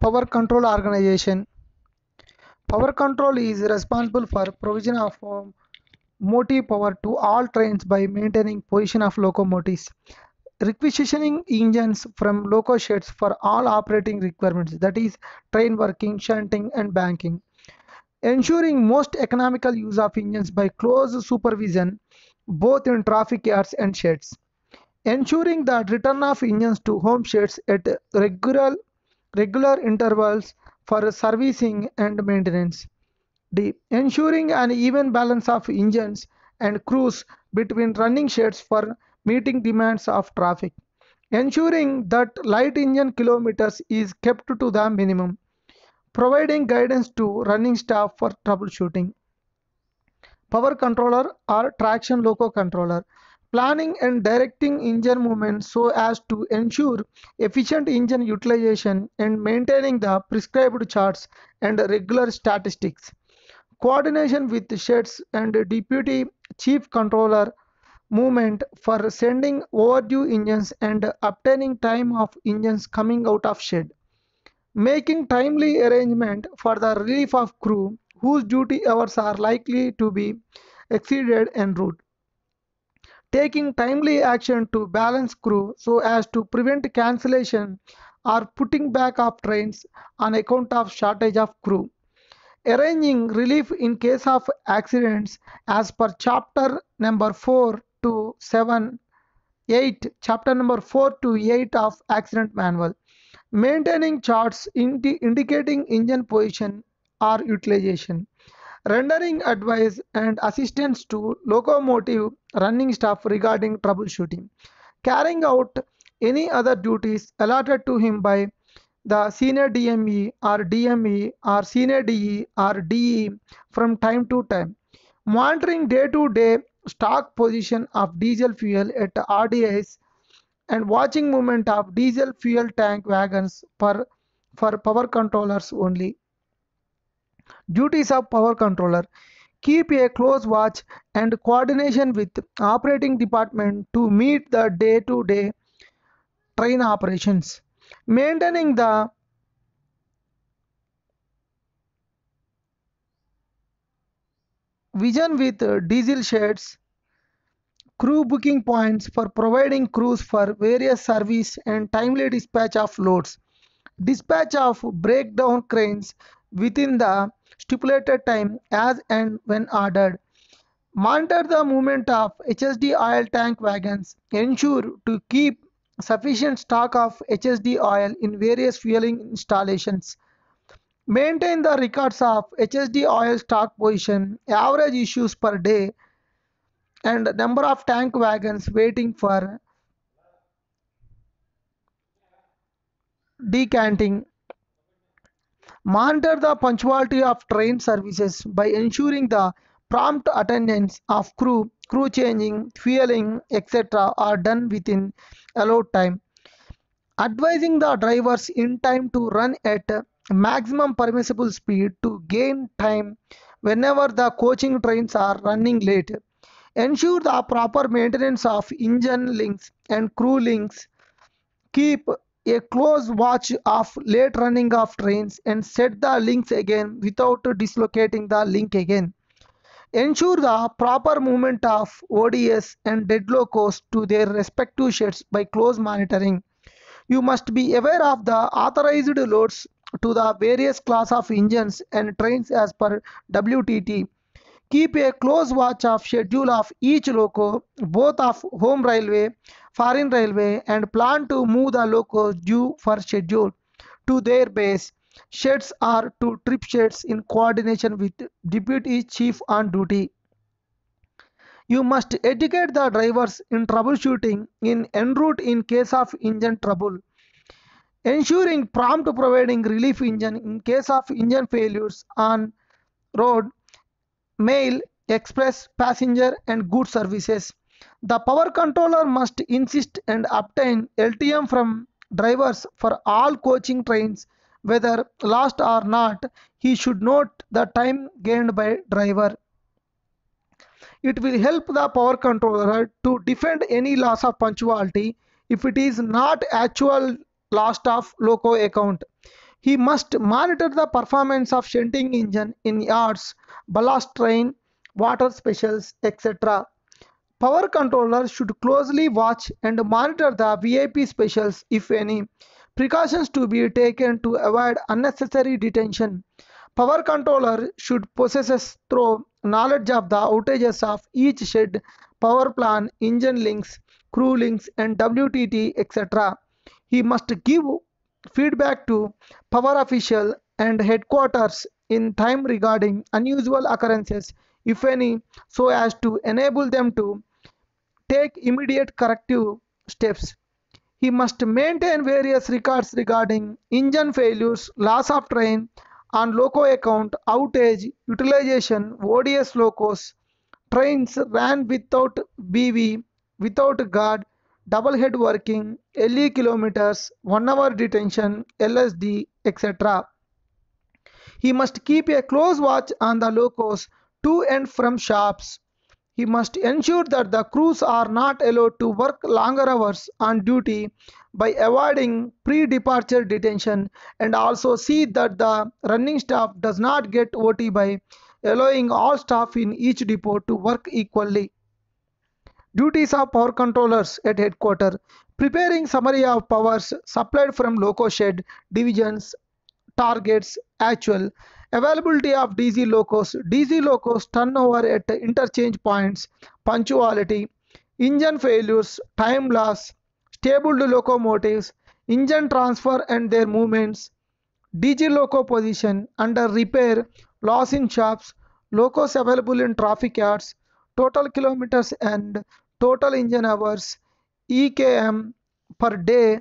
Power Control Organization. Power Control is responsible for provision of um, motive power to all trains by maintaining position of locomotives, requisitioning engines from loco sheds for all operating requirements, that is, train working, shunting, and banking, ensuring most economical use of engines by close supervision both in traffic yards and sheds, ensuring the return of engines to home sheds at regular regular intervals for servicing and maintenance. D. Ensuring an even balance of engines and crews between running sheds for meeting demands of traffic. Ensuring that light engine kilometers is kept to the minimum. Providing guidance to running staff for troubleshooting. Power controller or traction loco controller. Planning and directing engine movement so as to ensure efficient engine utilization and maintaining the prescribed charts and regular statistics. Coordination with sheds and deputy chief controller movement for sending overdue engines and obtaining time of engines coming out of shed. Making timely arrangement for the relief of crew whose duty hours are likely to be exceeded en route taking timely action to balance crew so as to prevent cancellation or putting back of trains on account of shortage of crew. Arranging relief in case of accidents as per chapter number 4 to 7 8 chapter number 4 to 8 of accident manual. Maintaining charts indi- indicating engine position or utilization rendering advice and assistance to locomotive running staff regarding troubleshooting carrying out any other duties allotted to him by the senior DME or DME or senior DE or DE from time to time. Monitoring day to day stock position of diesel fuel at RDIs and watching movement of diesel fuel tank wagons per, for power controllers only. Duties of power controller. Keep a close watch and coordination with operating department to meet the day to day train operations. Maintaining the vision with diesel sheds crew booking points for providing crews for various service and timely dispatch of loads. Dispatch of breakdown cranes within the stipulated time as and when ordered monitor the movement of hsd oil tank wagons ensure to keep sufficient stock of HSD oil in various fueling installations. Maintain the records of HSD oil stock position, average issues per day, and number of tank wagons waiting for decanting. Monitor the punctuality of train services by ensuring the prompt attendance of crew, crew changing, fueling, etc. are done within allowed time. Advising the drivers in time to run at maximum permissible speed to gain time whenever the coaching trains are running late. Ensure the proper maintenance of engine links and crew links. Keep a close watch of late running of trains and set the links again without dislocating the link again. Ensure the proper movement of ODS and dead locos to their respective sheds by close monitoring. You must be aware of the authorized loads to the various class of engines and trains as per WTT. Keep a close watch of schedule of each loco, both of home railway, foreign railway, and plan to move the locos due for schedule to their base. Sheds are to trip sheds in coordination with deputy chief on duty. You must educate the drivers in troubleshooting in en route in case of engine trouble. Ensuring prompt providing relief engine in case of engine failures on road, mail, express, passenger and goods services. The power controller must insist and obtain LTM from drivers for all coaching trains whether lost or not. He should note the time gained by driver. It will help the power controller to defend any loss of punctuality if it is not actual loss of loco account He must monitor the performance of shunting engine in yards, ballast train, water specials, etc. Power controller should closely watch and monitor the VIP specials if any. Precautions to be taken to avoid unnecessary detention. Power controller should possess thorough knowledge of the outages of each shed, power plant, engine links, crew links, and WTT, etc. He must give feedback to power official and headquarters in time regarding unusual occurrences, if any, so as to enable them to take immediate corrective steps. He must maintain various records regarding engine failures, loss of train, on loco account, outage, utilization, ODS locos, trains ran without BV, without guard, double head working, LE kilometers, 1 hour detention, LSD, etc. He must keep a close watch on the locos to and from shops. He must ensure that the crews are not allowed to work longer hours on duty by avoiding pre-departure detention and also see that the running staff does not get OT by allowing all staff in each depot to work equally. Duties of power controllers at headquarters. Preparing summary of powers supplied from loco shed, divisions, targets, actual. Availability of DC locos. DC locos turnover at interchange points. Punctuality. Engine failures. Time loss. Stabled locomotives. Engine transfer and their movements. DG loco position under repair. Loss in shops. Locos available in traffic yards. Total kilometers and total engine hours. EKM per day.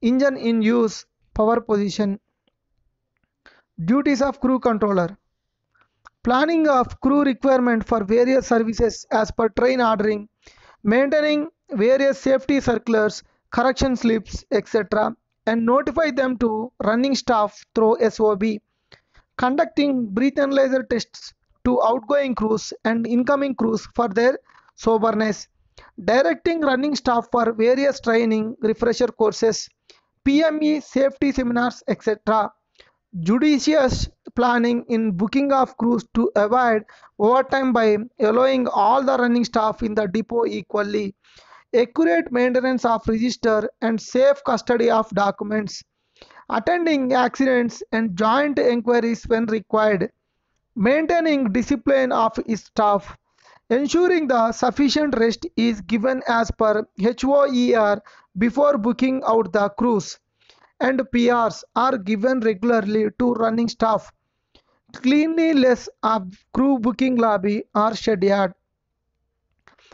Engine in use. Power position. Duties of crew controller. Planning of crew requirement for various services as per train ordering. Maintaining various safety circulars, correction slips, etc. and notify them to running staff through SOB. Conducting breath analyzer tests to outgoing crews and incoming crews for their soberness. Directing running staff for various training, refresher courses, PME safety seminars, etc judicious planning in booking of crews to avoid overtime by allowing all the running staff in the depot equally, accurate maintenance of register and safe custody of documents, attending accidents and joint inquiries when required, maintaining discipline of staff, ensuring the sufficient rest is given as per HOER before booking out the crews and PRs are given regularly to running staff. Cleanliness of crew booking lobby or shed yard.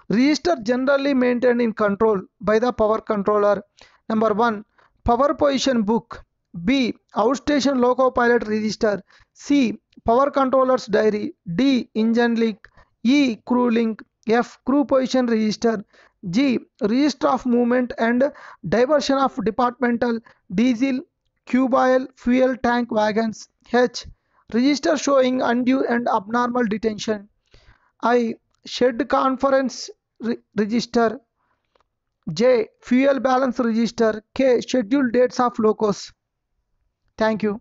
Register generally maintained in control by the power controller. Number 1. Power position book. B. Outstation loco pilot register. C. Power controller's diary. D. Engine link, E. Crew link. F. Crew position register. G. Register of movement and diversion of departmental diesel, cuboil, fuel tank wagons. H. Register showing undue and abnormal detention. I. Shed conference re register. J. Fuel balance register. K. Schedule dates of locos. Thank you.